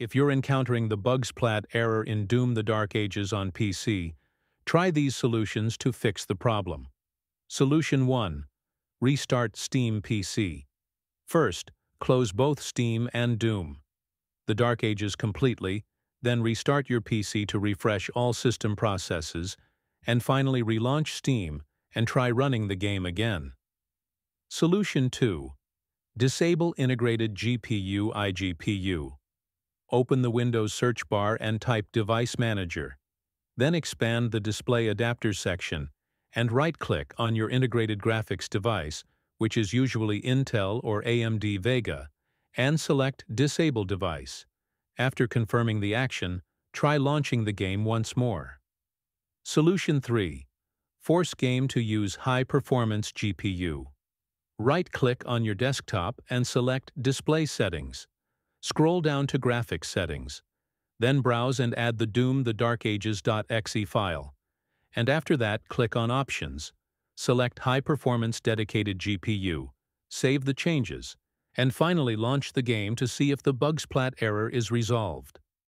If you're encountering the Bugsplat error in Doom the Dark Ages on PC, try these solutions to fix the problem. Solution 1. Restart Steam PC. First, close both Steam and Doom. The Dark Ages completely, then restart your PC to refresh all system processes, and finally relaunch Steam and try running the game again. Solution 2. Disable Integrated GPU iGPU. Open the Windows search bar and type Device Manager. Then expand the Display Adapters section and right-click on your integrated graphics device, which is usually Intel or AMD Vega, and select Disable Device. After confirming the action, try launching the game once more. Solution 3. Force game to use high-performance GPU. Right-click on your desktop and select Display Settings. Scroll down to Graphics Settings. Then browse and add the Doom the Dark Ages.exe file. And after that, click on Options. Select High Performance Dedicated GPU. Save the changes. And finally launch the game to see if the Bugsplat error is resolved.